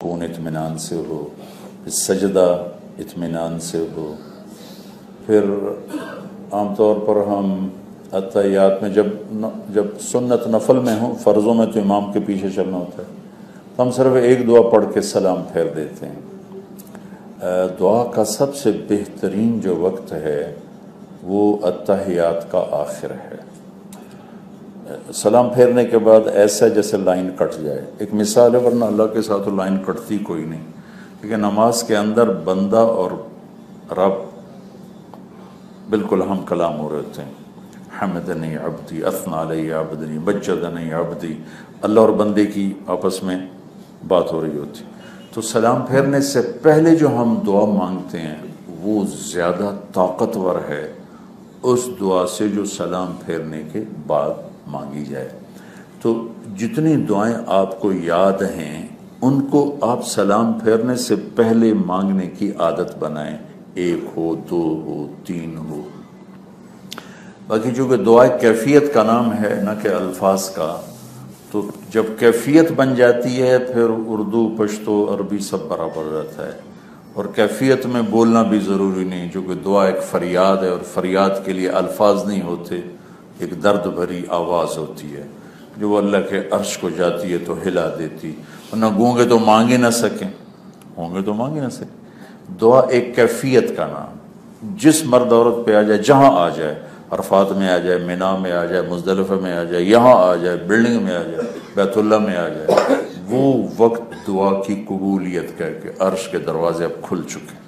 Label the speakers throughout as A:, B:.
A: کون اطمینان سے ہو پھر سجدہ اطمینان سے ہو۔ پھر عام طور پر ہم عطیات میں جب جب سنت نفل میں ہوں، فرضوں میں تو امام کے پیچھے چلنا ہوتا ہے۔ تو ہم صرف ایک دعا پڑھ کے سلام پھیر دیتے ہیں۔ دعا کا سب سے بہترین جو وقت ہے، وہ اتحیات کا آخر ہے۔ سلام پھیرنے کے بعد ایسا جیسے لائن کٹ جائے۔ ایک مثال ہے، ورنہ اللہ کے ساتھ لائن کٹتی کوئی نہیں۔ لیکن نماز کے اندر بندہ اور رب بالکل ہم کلام ہو رہے تھے۔ حمدنی عبدی، اثنا علیہ عبدنی، بجدنی عبدی۔ اللہ اور بندے کی آپس میں بات ہو رہی ہوتی۔ تو سلام پھیرنے سے پہلے جو ہم دعا مانگتے ہیں، وہ زیادہ طاقتور ہے اس دعا سے جو سلام پھیرنے کے بعد۔ مانگی جائے۔ تو جتنی دعائیں آپ کو یاد ہیں، ان کو آپ سلام پھیرنے سے پہلے مانگنے کی عادت بنائیں۔ ایک ہو، دو ہو، تین ہو۔ باقی چونکہ دعا کیفیت کا نام ہے، نہ کہ الفاظ کا، تو جب کیفیت بن جاتی ہے، پھر اردو، پشتو، عربی سب برابر رہتا ہے۔ اور کیفیت میں بولنا بھی ضروری نہیں، چونکہ دعا ایک فریاد ہے اور فریاد کے لیے الفاظ نہیں ہوتے۔ ایک درد بھری آواز ہوتی ہے۔ جو وہ اللہ کے عرش کو جاتی ہے تو ہلا دیتی۔ ورنہ گونگے تو مانگ ہی نہ سکیں۔ ہوں گے تو مانگ ہی نہ سکیں۔ دعا ایک کیفیت کا نام۔ جس مرد عورت پہ آ جائے، جہاں آ جائے، عرفات میں آ جائے، مینا میں آ جائے، مزدلفہ میں آ جائے، یہاں آ جائے، بلڈنگ میں آ جائے، بیت اللہ میں آ جائے۔ وہ وقت دعا کی قبولیت کہہ کے عرش کے دروازے اب کھل چکے۔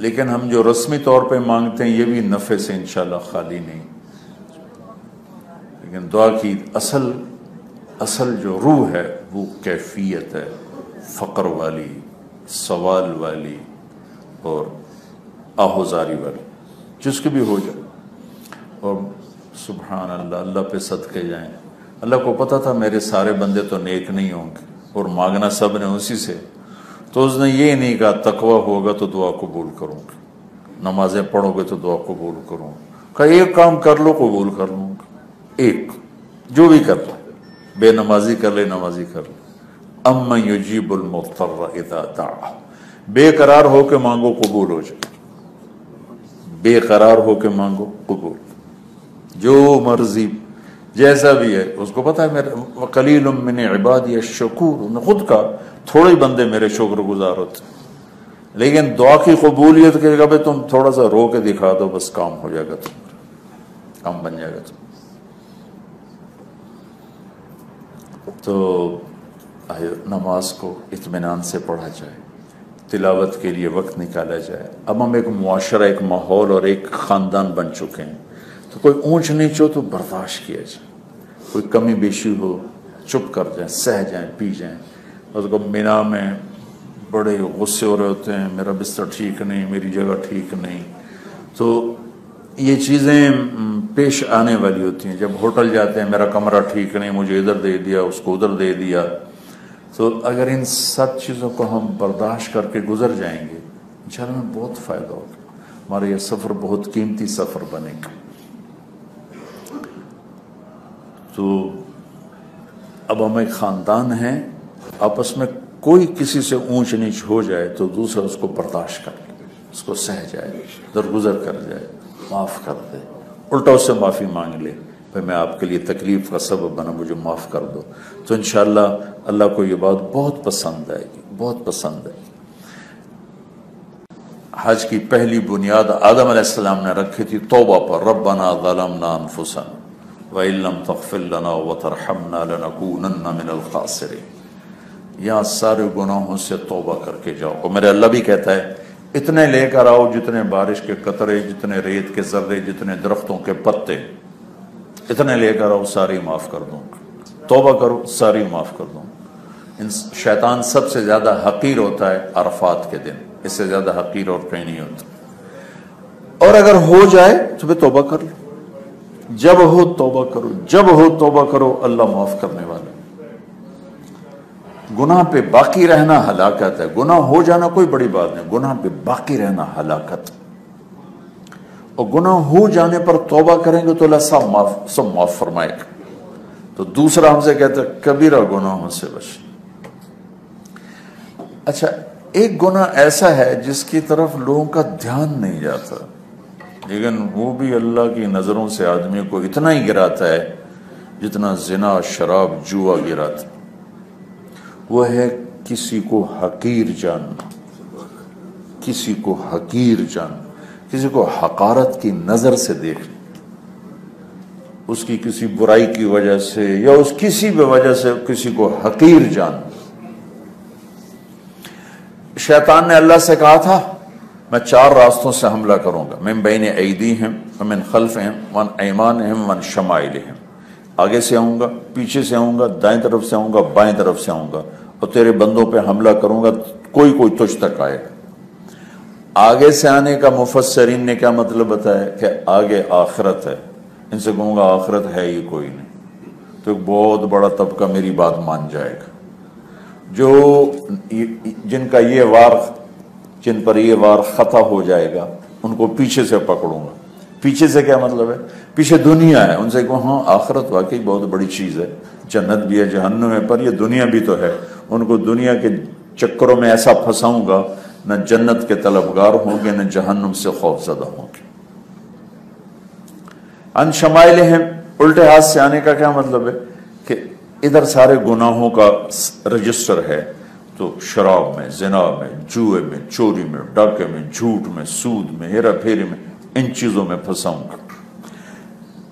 A: لیکن ہم جو رسمی طور پہ مانگتے ہیں، یہ بھی نفع سے انشاءاللہ خالی نہیں۔ لیکن دعا کی اصل اصل جو روح ہے، وہ کیفیت ہے، فقر والی، سوال والی اور آہوزاری والی۔ جس کی بھی ہو جائے۔ اور سبحان اللہ اللہ پہ صدقے جائیں۔ اللہ کو پتا تھا میرے سارے بندے تو نیک نہیں ہوں گے اور مانگنا سب نے اسی سے۔ تو اس نے یہ نہیں کہا، تقوی ہوگا تو دعا قبول کروں گا۔ نمازیں پڑھو گے تو دعا قبول کروں کہا، ایک کام کر لو، قبول کر لوں گا۔ ایک، جو بھی کر لو۔ بے نمازی کر لے، نمازی کر لے۔ ام یجیب المضطر اذا دعا۔ بے قرار ہو کے مانگو، قبول ہو جائے۔ بے قرار ہو کے مانگو، قبول۔ جو مرضی جیسا بھی ہے، اس کو پتا ہے میرے قلیل من عبادی الشکور خود کا تھوڑے بندے میرے شکر گزار ہوتے۔ لیکن دعا کی قبولیت کے کبھی تم تھوڑا سا رو کے دکھا دو، بس کام ہو جائے گا تم۔ کام بن جائے گا تم۔ تو نماز کو اطمینان سے پڑھا جائے۔ تلاوت کے لیے وقت نکالا جائے۔ اب ہم ایک معاشرہ، ایک ماحول اور ایک خاندان بن چکے ہیں۔ تو کوئی اونچ نیچ ہو تو برداشت کیا جائے۔ کوئی کمی بیشی ہو، چپ کر جائیں، سہ جائیں، پی جائیں۔ اس کو مینا میں بڑے غصے ہو رہے ہوتے ہیں، میرا بستر ٹھیک نہیں، میری جگہ ٹھیک نہیں، تو یہ چیزیں پیش آنے والی ہوتی ہیں۔ جب ہوٹل جاتے ہیں، میرا کمرہ ٹھیک نہیں، مجھے ادھر دے دیا، اس کو ادھر دے دیا۔ تو اگر ان سب چیزوں کو ہم برداشت کر کے گزر جائیں گے، انشاءاللہ میں بہت فائدہ ہوگا۔ ہمارا یہ سفر بہت قیمتی سفر بنے گا۔ تو اب ہم ایک خاندان ہیں، آپس میں کوئی کسی سے اونچ نیچ ہو جائے تو دوسرا اس کو برداشت کر لے، اس کو سہ جائے، درگزر کر جائے، معاف کر دے۔ الٹا اس سے معافی مانگ لے۔ بھائی میں آپ کے لیے تکلیف کا سبب بنا، مجھے معاف کر دو۔ تو انشاءاللہ اللہ کو یہ بات بہت پسند آئے گی، بہت پسند آئے گی۔ حج کی پہلی بنیاد آدم علیہ السلام نے رکھی تھی، توبہ پر، ربنا ظلمنا انفسنا۔ وَإِن لَمْ تَغْفِرْ لَنَا وَتَرْحَمْنَا لَنَكُونَنَّ مِنَ الْخَاسِرِينَ۔ یہاں سارے گناہوں سے توبہ کر کے جاؤ۔ اور میرے اللہ بھی کہتا ہے، اتنے لے کر آؤ جتنے بارش کے قطرے، جتنے ریت کے ذرے، جتنے درختوں کے پتے۔ اتنے لے کر آؤ، ساری معاف کر دوں توبہ کرو، ساری معاف کر دوں شیطان سب سے زیادہ حقیر ہوتا ہے عرفات کے دن۔ اس سے زیادہ حقیر اور کہیں نہیں ہوتا۔ اور اگر ہو جائے تو پھر توبہ کر لو۔ جب ہو توبہ کرو، جب ہو توبہ کرو، اللہ معاف کرنے والا گناہ پہ باقی رہنا ہلاکت ہے۔ گناہ ہو جانا کوئی بڑی بات نہیں، گناہ پہ باقی رہنا ہلاکت۔ اور گناہ ہو جانے پر توبہ کریں گے تو اللہ سب معاف سب معاف فرمائے گا۔ تو دوسرا ہم سے کہتے ہیں کبیرہ گناہوں سے بچ۔ اچھا ایک گناہ ایسا ہے جس کی طرف لوگوں کا دھیان نہیں جاتا۔ لیکن وہ بھی اللہ کی نظروں سے آدمی کو اتنا ہی گراتا ہے جتنا زنا، شراب، جوا گراتا وہ ہے کسی کو حقیر جاننا کسی کو حقیر جاننا کسی کو حقارت کی نظر سے دیکھنا اس کی کسی برائی کی وجہ سے یا اس کسی بھی وجہ سے کسی کو حقیر جاننا شیطان نے اللہ سے کہا تھا میں چار راستوں سے حملہ کروں گا۔ من بین عیدی ہیں من خلف ہیں من ایمان ہیں من شمائل ہیں آگے سے آؤں گا، پیچھے سے آؤں گا، دائیں طرف سے آؤں گا، بائیں طرف سے آؤں گا۔ اور تیرے بندوں پہ حملہ کروں گا، کوئی کوئی تجھ تک آئے گا۔ آگے سے آنے کا مفسرین نے کیا مطلب بتایا؟ کہ آگے آخرت ہے۔ ان سے کہوں گا، آخرت ہے ہی کوئی نہیں۔ تو ایک بہت بڑا طبقہ میری بات مان جائے گا۔ جو جن کا یہ وار جن پر یہ وار خطا ہو جائے گا، ان کو پیچھے سے پکڑوں گا۔ پیچھے سے کیا مطلب ہے؟ پیچھے دنیا ہے۔ ان سے کہوں ہاں آخرت واقعی بہت بڑی چیز ہے۔ جنت بھی ہے، جہنم ہے، پر یہ دنیا بھی تو ہے۔ ان کو دنیا کے چکروں میں ایسا پھنساؤں گا، نہ جنت کے طلبگار ہوں گے، نہ جہنم سے خوف زدہ ہوں گے۔ ان شمائل ہیں الٹے ہاتھ سے آنے کا کیا مطلب ہے؟ کہ ادھر سارے گناہوں کا رجسٹر ہے۔ تو شراب میں، زنا میں، جوئے میں، چوری میں، ڈاکے میں، جھوٹ میں، سود میں، ہیرا پھیری میں، ان چیزوں میں پھنساؤں گا۔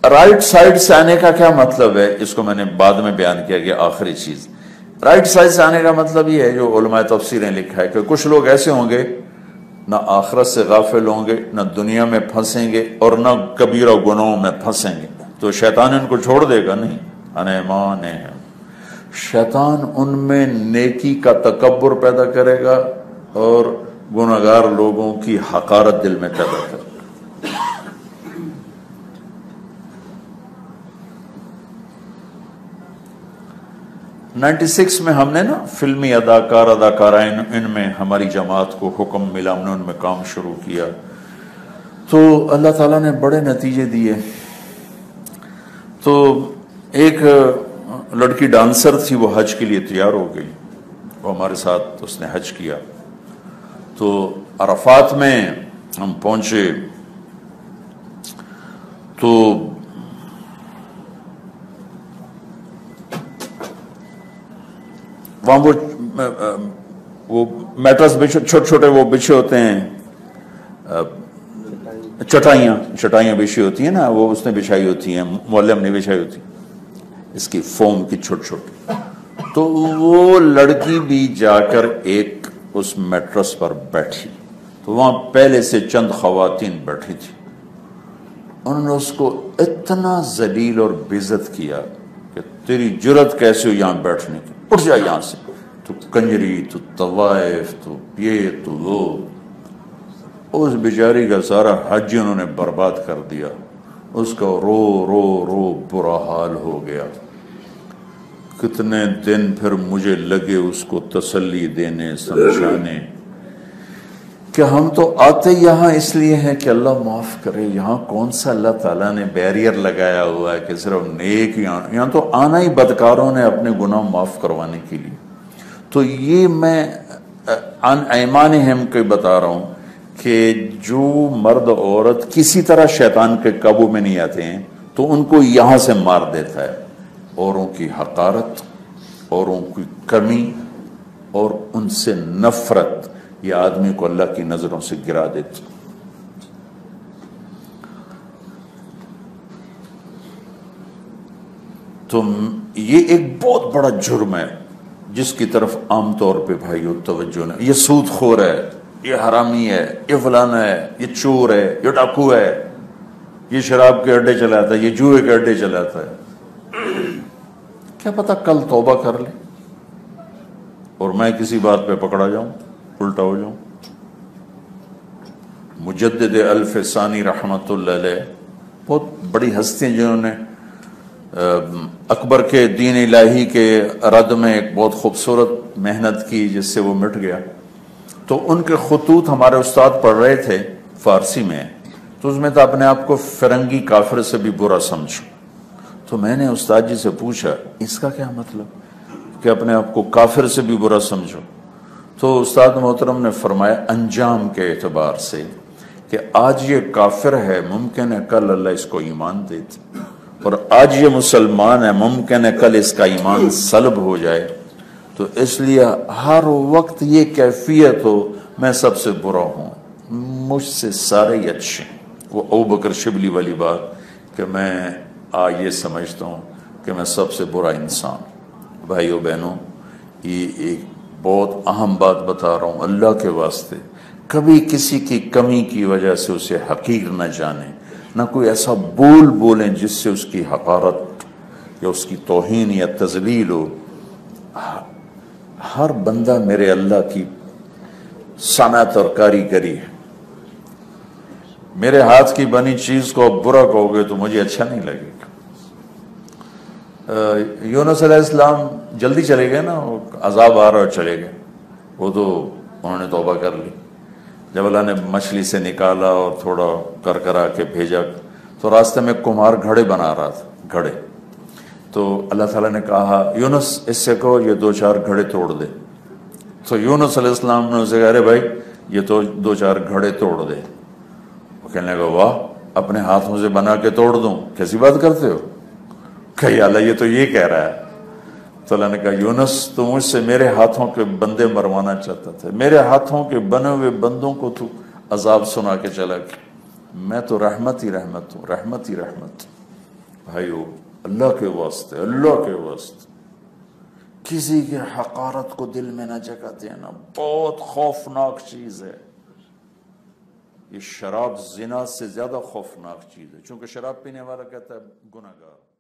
A: رائٹ سائڈ سے آنے کا کیا مطلب ہے؟ اس کو میں نے بعد میں بیان کیا کہ آخری چیز۔ رائٹ سائڈ سے آنے کا مطلب یہ ہے جو علماء تفسیریں لکھا ہے کہ کچھ لوگ ایسے ہوں گے، نہ آخرت سے غافل ہوں گے، نہ دنیا میں پھنسیں گے اور نہ کبیرہ گناہوں میں پھنسیں گے۔ تو شیطان ان کو چھوڑ دے گا؟ نہیں۔ انمان شیطان ان میں نیکی کا تکبر پیدا کرے گا اور گناہگار لوگوں کی حقارت دل میں پیدا کرے گا۔ نائنٹی سکس میں ہم نے نا فلمی اداکار اداکارہ ان میں ہماری جماعت کو حکم ملا ہم نے ان میں کام شروع کیا۔ تو اللہ تعالیٰ نے بڑے نتیجے دیے۔ تو ایک لڑکی ڈانسر تھی، وہ حج کے لیے تیار ہو گئی۔ وہ ہمارے ساتھ اس نے حج کیا۔ تو عرفات میں ہم پہنچے۔ تو وہاں وہ وہ میٹرس چھوٹے چھوٹے وہ بچھے ہوتے ہیں۔ چٹائیاں چٹائیاں بچھی ہوتی ہیں نا، وہ اس نے بچھائی ہوتی ہیں، مولم نے بچھائی ہوتی اس کی فوم کی چھوٹ چھوٹی تو وہ لڑکی بھی جا کر ایک اس میٹرس پر بیٹھی۔ تو وہاں پہلے سے چند خواتین بیٹھی تھی انہوں نے اس کو اتنا ذلیل اور بزت کیا کہ تیری جرت کیسے ہو یہاں بیٹھنے کی؟ اٹھ جا یہاں سے۔ تو کنجری، تو طوائف، تو یہ تو وہ اس بیچاری کا سارا حج انہوں نے برباد کر دیا۔ اس کا رو رو رو برا حال ہو گیا۔ کتنے دن پھر مجھے لگے اس کو تسلی دینے، سمجھانے۔ کہ ہم تو آتے یہاں اس لیے ہیں کہ اللہ معاف کرے، یہاں کون سا اللہ تعالیٰ نے بیریئر لگایا ہوا ہے کہ صرف نیک یہاں یہاں تو آنا ہی بدکاروں نے اپنے گناہ معاف کروانے کے لیے۔ تو یہ میں ایمان ہم کے بتا رہا ہوں کہ جو مرد عورت کسی طرح شیطان کے قابو میں نہیں آتے ہیں، تو ان کو یہاں سے مار دیتا ہے۔ اوروں کی حقارت، اوروں کی کمی، اور ان سے نفرت، یہ آدمی کو اللہ کی نظروں سے گرا دیتی۔ تو یہ ایک بہت بڑا جرم ہے، جس کی طرف عام طور پہ بھائی توجہ نہیں یہ سود خور ہے، یہ حرامی ہے، یہ فلانا ہے، یہ چور ہے، یہ ڈاکو ہے، یہ شراب کے اڈے چلاتا ہے، یہ جوئے کے اڈے چلاتا ہے۔ کیا پتا کل توبہ کر لے اور میں کسی بات پہ پکڑا جاؤں، الٹا ہو جاؤں۔ مجدد الف ثانی رحمت اللہ علیہ، بہت بڑی ہستیاں جنہوں نے اکبر کے دین الہی کے رد میں ایک بہت خوبصورت محنت کی جس سے وہ مٹ گیا۔ تو ان کے خطوط ہمارے استاد پڑھ رہے تھے فارسی میں، تو اس میں تو اپنے آپ کو فرنگی کافر سے بھی برا سمجھو۔ تو میں نے استاد جی سے پوچھا، اس کا کیا مطلب؟ کہ اپنے آپ کو کافر سے بھی برا سمجھو۔ تو استاد محترم نے فرمایا، انجام کے اعتبار سے کہ آج یہ کافر ہے، ممکن ہے کل اللہ اس کو ایمان دیتے اور آج یہ مسلمان ہے، ممکن ہے کل اس کا ایمان سلب ہو جائے۔ تو اس لیے ہر وقت یہ کیفیت ہو، میں سب سے برا ہوں۔ مجھ سے سارے ہی اچھے وہ او بکر شبلی والی بات کہ میں آ یہ سمجھتا ہوں کہ میں سب سے برا انسان بھائیو بہنوں، یہ ایک بہت اہم بات بتا رہا ہوں اللہ کے واسطے۔ کبھی کسی کی کمی کی وجہ سے اسے حقیر نہ جانے نہ کوئی ایسا بول بولیں جس سے اس کی حقارت یا اس کی توہین یا تزلیل ہو۔ ہر بندہ میرے اللہ کی صنعت اور کاریگری ہے۔ میرے ہاتھ کی بنی چیز کو برا کہو گے تو مجھے اچھا نہیں لگے گا۔ یونس علیہ السلام جلدی چلے گئے نا عذاب آ رہا اور چلے گئے۔ وہ تو انہوں نے توبہ کر لی۔ جب اللہ نے مچھلی سے نکالا اور تھوڑا کر کرا کے بھیجا، تو راستے میں کمار گھڑے بنا رہا تھا، گھڑے۔ تو اللہ تعالیٰ نے کہا، یونس، اس سے کہو یہ دو چار گھڑے توڑ دے۔ تو یونس علیہ السلام نے اسے کہا، ارے بھائی، یہ تو دو چار گھڑے توڑ دے۔ وہ کہنے لگا، واہ، اپنے ہاتھوں سے بنا کے توڑ دوں، کیسی بات کرتے ہو؟ کہ اللہ، یہ تو یہ کہہ رہا ہے. تو اللہ نے کہا، یونس، تو مجھ سے میرے ہاتھوں کے بندے مروانا چاہتا تھا۔ میرے ہاتھوں کے بنے ہوئے بندوں کو تو عذاب سنا کے چلا گیا۔ میں تو رحمت ہی رحمت ہوں، رحمت ہی رحمت۔ بھائیو، اللہ کے واسطے، اللہ کے واسطے۔ کسی کے حقارت کو دل میں نہ جگہ دینا بہت خوفناک چیز ہے۔ یہ شراب زنا سے زیادہ خوفناک چیز ہے، چونکہ شراب پینے والا کہتا ہے، گناہ گار۔